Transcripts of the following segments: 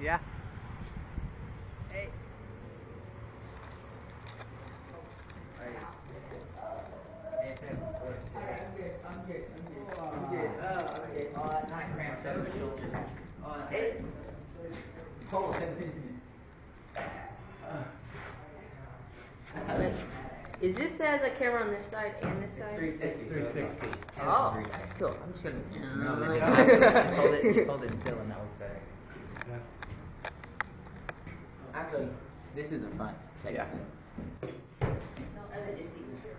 Yeah. Hey. Hey. Okay. Oh, nice. So it's uh it's Is this has a camera on this side and this side? It's 360. Oh, that's cool. I'm just gonna. No, but just hold, just hold it, just hold it still and that looks better. Actually, this is the front, technically. No, other is easier.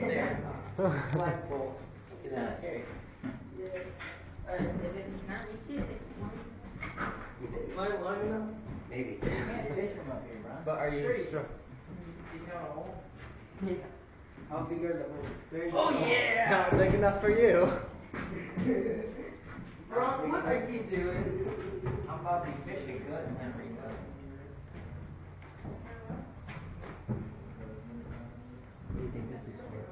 There. Flagpole. Is that scary? Uh, if it's not, you can. Am I long enough? Maybe. You can't fish from up here, bro. But are you str- How big are the? Oh yeah! not big enough for you? Ron, what are you doing? I'm about to be fishing good ring though. What do you think this is for?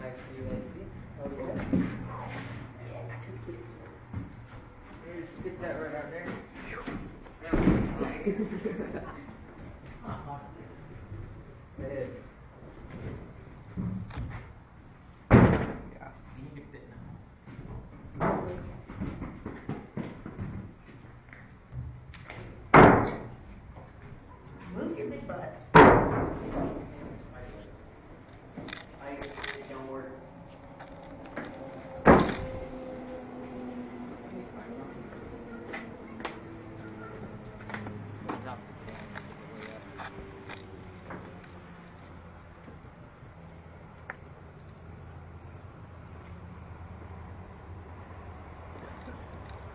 I see, I see. Okay. Just stick that right out there. It is. Yeah. You need to fit now. Move your big butt. I, it don't work. Drop the tail and get it way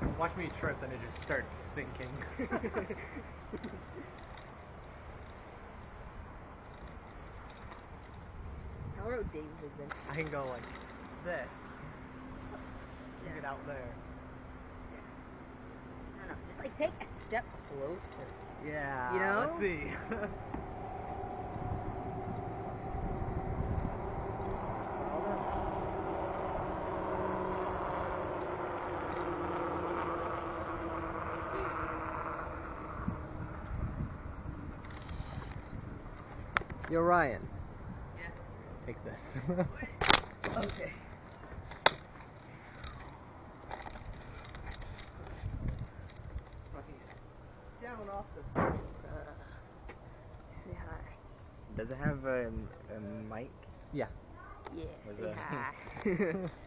up. Watch me trip and it just starts sinking. I don't know David been. I can go like this. You Get out there. I don't know. Just like take a step closer. Yeah. You know? Let's see. Yo, Ryan. Yeah. Take this. Okay. so I can get down off the stuff. Uh, say hi. Does it have a, a mic? Uh, yeah. Yeah, Was say hi.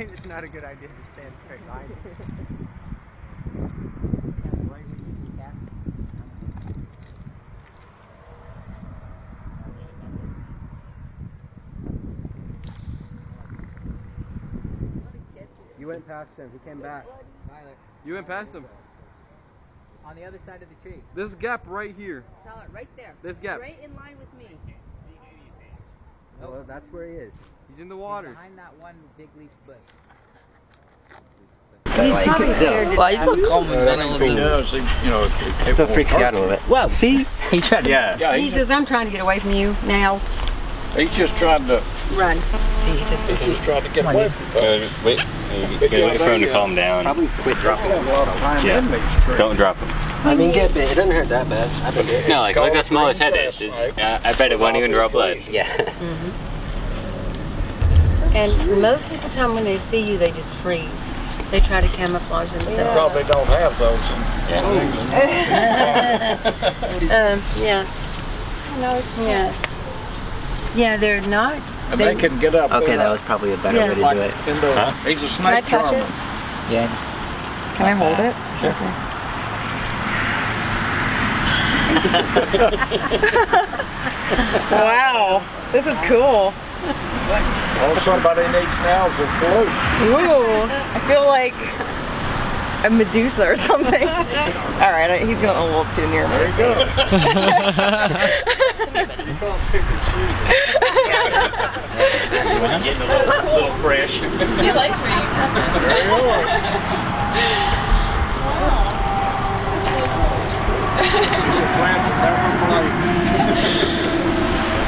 Maybe it's not a good idea to stand straight behind you. You. You went past him. He came back. Tyler, You went past him. on the other side of the tree. This gap right here. Tyler, right there. This gap. Right in line with me. Well, that's where he is. He's in the He's water. behind that one big leaf bush. He's probably scared to Why you so calm and Yeah, so, you know, it, it Still freaks you out a little bit. Well, see? He tried to. Yeah, yeah. He He's, says, I'm trying to get away from you now. he's just trying to. Run. See, he just He's just trying to get away from Uh, wait, you gotta wait for him to calm down. probably quit dropping. a lot of time Yeah. in these. Don't drop him. I mean, get bit. It doesn't hurt that bad. I've been bit. No, like look how small his head is. It's- uh, I bet it won't even draw blood. Yeah. And most of the time when they see you, they just freeze. They try to camouflage themselves. Probably don't have those in, in England. Um, yeah. Yeah. Yeah, they're not. And they can get up Okay, that was probably a better Yeah. way to like do it. in the, he's a snake I touch charmer. it? Yeah, just Can I hold it? Sure. Wow, this is cool. All somebody needs now is a flute. Ooh, I feel like a Medusa or something. All right, he's going a little too near There me. you go. Getting a little, little fresh. He likes me. There you are.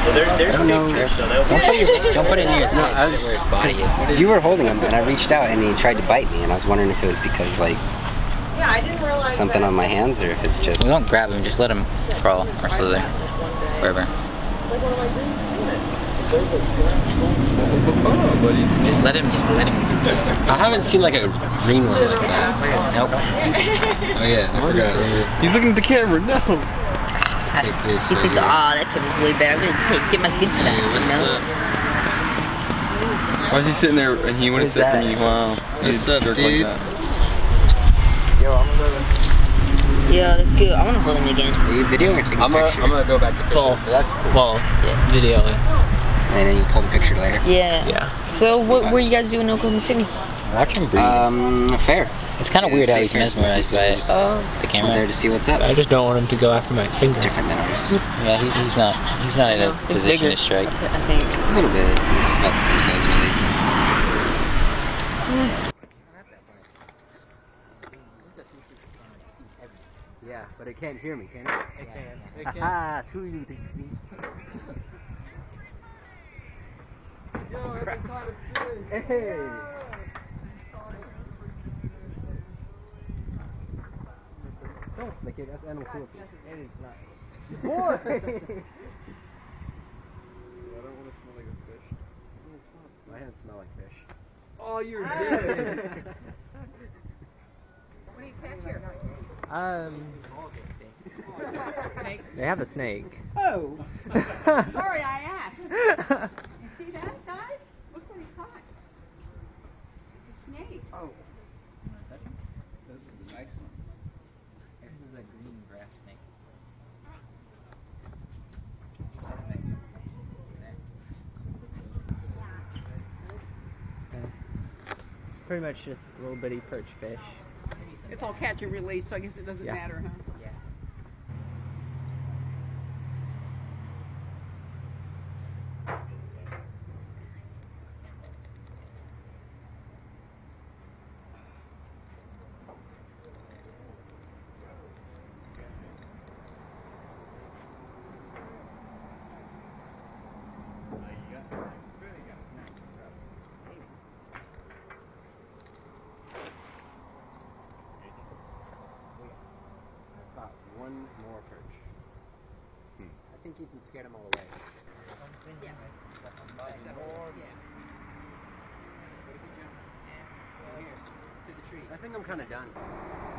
Well, there, there's pictures, so they'll don't put, your, don't put it near his No, neck. I was. body You were holding him, and I reached out, and he tried to bite me, and I was wondering if it was because like Yeah, I didn't realize something that. on my hands, or if it's just. We don't grab him, just let him crawl or slither. Wherever. Just let him, just let him. I haven't seen like a green one like that. Nope. Oh yeah, I forgot. He's looking at the camera. No. Take this. He right thinks, oh, that kid was way better. I'm gonna hey, get my get to that. Hey, what's You know? up? Why is he sitting there and he wouldn't sit for me? Wow. What's up, a jerk dude? Like that. Yeah, that's good. I want to hold him again. Are you videoing or taking a picture? I'm gonna go back to fishing. Well, That's well, video. And then you pull the picture later. Yeah. Yeah. So what were you guys doing in Oklahoma City? Watch him breathe. Um, fair. it's kind of yeah, weird how he's here. mesmerized by Just- Oh. the I'm there to see what's up. I just don't want him to go after my It's finger. different than ours. Yeah, he, he's not. He's not in a it's position bigger. to strike. I think. A little bit. It's about the same size, really. Yeah, but it can't hear me, can it? It can. It can. Ah, screw you, 360. Hey. Don't lick it. That's animal cruelty. It is not. Boy. I don't want to smell like a fish. My hands smell like fish. Oh, you're dead. What do you catch here? Um. They have a snake. Oh. Sorry, I asked. You see that, guys? Look what he caught. It's a snake. Oh. This is a green grass snake. Pretty much just little bitty perch fish. It's all catch and release, so I guess it doesn't Yeah. matter, huh? One more perch. Hmm. I think you can scare them all away. I think I'm kind of done.